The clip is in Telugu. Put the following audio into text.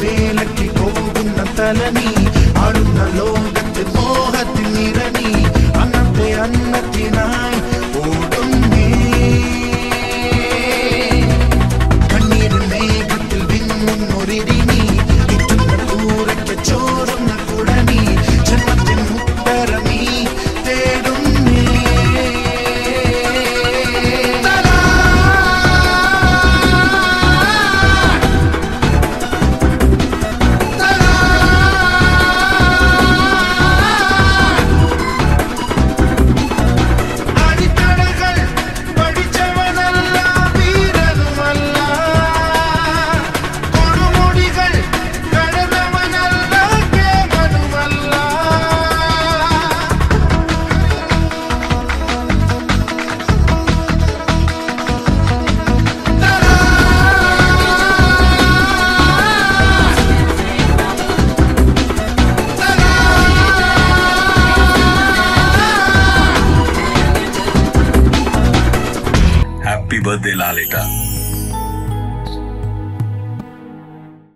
వేలకి పోగున్న తలని ఆడున్న हैप्पी बर्थडे लालेटा